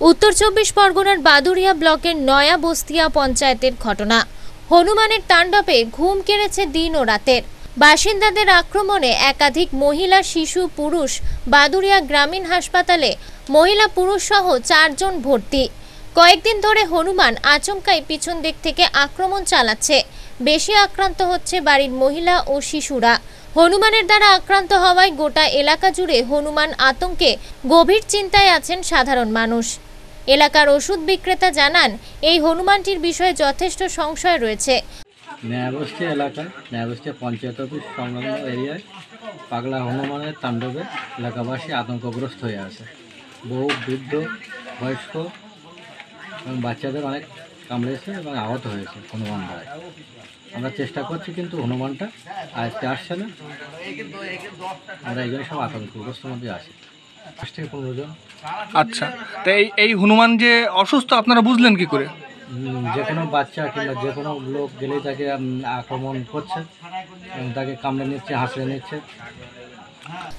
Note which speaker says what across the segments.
Speaker 1: উত্তর চব্বিশ পরগনার বাদুরিয়া ব্লকের নয়া বস্তিয়া পঞ্চায়েতের ঘটনা। হনুমানের তাণ্ডবে ঘুম কেড়েছে দিন ও রাতের। বাসিন্দাদের আক্রমণে একাধিক মহিলা, শিশু, পুরুষ বাদুরিয়া গ্রামীণ হাসপাতালে মহিলা, পুরুষ সহ চারজন ভর্তি। কয়েকদিন ধরে হনুমান আচমকাই পিছন দিক থেকে আক্রমণ চালাচ্ছে। বেশি আক্রান্ত হচ্ছে বাড়ির মহিলা ও শিশুরা। হনুমানের দ্বারা আক্রান্ত হওয়ায় গোটা এলাকা জুড়ে হনুমান আতঙ্কে গভীর চিন্তায় আছেন সাধারণ মানুষ। এলাকার ওষুধ বিক্রেতা জানান, এই হনুমানটির বিষয়ে যথেষ্ট সংশয় রয়েছে।
Speaker 2: ন্যায়বস্তি এলাকায় ন্যায়বস্তি পঞ্চায়েত অফিস সংলগ্ন এরিয়ায় পাগলা হনুমানের তাণ্ডবে এলাকাবাসী আতঙ্কগ্রস্ত হয়ে আছে। বহু বৃদ্ধ, বয়স্ক এবং বাচ্চাদের অনেক কামড়েছে এবং আহত হয়েছে হনুমান দ্বারায় আমরা চেষ্টা করছি কিন্তু হনুমানটা আজকে আসছে না আমরা এই জন্য সব আতঙ্কগ্রস্ত মধ্যে আসি দশ থেকে পনেরো জন।
Speaker 3: আচ্ছা তো এই এই হনুমান যে অসুস্থ আপনারা বুঝলেন কি করে?
Speaker 2: যে কোনো বাচ্চা কিংবা যে কোনো লোক গেলেই তাকে আক্রমণ করছে তাকে কামড়ে নিচ্ছে হাসড়ে নিচ্ছে।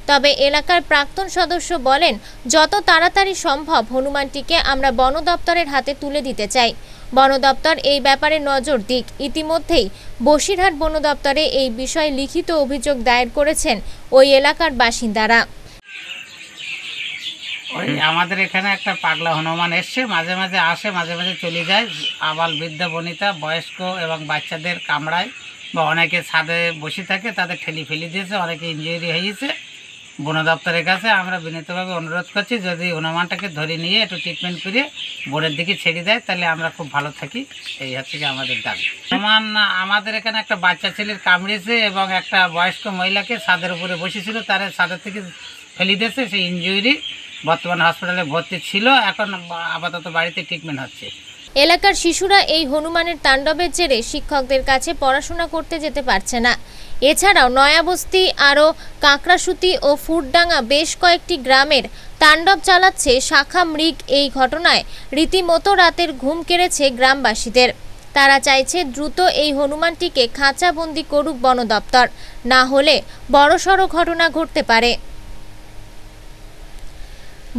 Speaker 1: তবে এলাকার প্রাক্তন সদস্য বলেন, যত তাড়াতাড়ি সম্ভব হনুমানটিকে আমরা বন দপ্তরের হাতে তুলে দিতে চাই। বন দপ্তর এই ব্যাপারে নজর দিক। ইতিমধ্যেই বসিরহাট বন দপ্তরে এই বিষয়ে লিখিত অভিযোগ দায়ের করেছেন ওই এলাকার বাসিন্দারা।
Speaker 4: ওই আমাদের এখানে একটা পাগলা হনুমান এসছে, মাঝে মাঝে আসে, মাঝে মাঝে চলে যায়। আবাল বৃদ্ধা বনিতা, বয়স্ক এবং বাচ্চাদের কামড়ায়। বা অনেকে ছাদে বসে থাকে, তাদের ঠেলি ফেলি দিয়েছে, অনেকে ইঞ্জুরি হয়েছে। বন দপ্তরের কাছে আমরা বিনীতভাবে অনুরোধ করছি, যদি হনুমানটাকে ধরে নিয়ে একটু ট্রিটমেন্ট করে বোর্ডের দিকে ছেড়ে দেয়, তাহলে আমরা খুব ভালো থাকি। এই হচ্ছে আমাদের দাবি। হনুমান আমাদের এখানে একটা বাচ্চা ছেলের কামড়েছে এবং একটা বয়স্ক মহিলাকে ছাদের উপরে বসেছিল, তারা ছাদের থেকে ফেলে দিয়েছে, সেই ইঞ্জুরি বর্তমান হসপিটালে ভর্তি ছিল, এখন আপাতত বাড়িতে ট্রিটমেন্ট হচ্ছে।
Speaker 1: এলাকার শিশুরা এই হনুমানের তাণ্ডবের জেরে শিক্ষকদের কাছে পড়াশোনা করতে যেতে পারছে না। এছাড়াও নয়াবস্তি, আরও কাঁকড়াসুতি ও ফুটডাঙ্গা বেশ কয়েকটি গ্রামের তাণ্ডব চালাচ্ছে শাখা মৃগ এই ঘটনায় রীতিমতো রাতের ঘুম কেড়েছে গ্রামবাসীদের। তারা চাইছে দ্রুত এই হনুমানটিকে খাঁচাবন্দি করুক বন দপ্তর, না হলে বড়সড় ঘটনা ঘটতে পারে।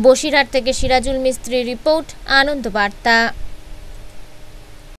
Speaker 1: বসিরহাট থেকে সিরাজুল মিস্ত্রি রিপোর্ট, আনন্দ বার্তা।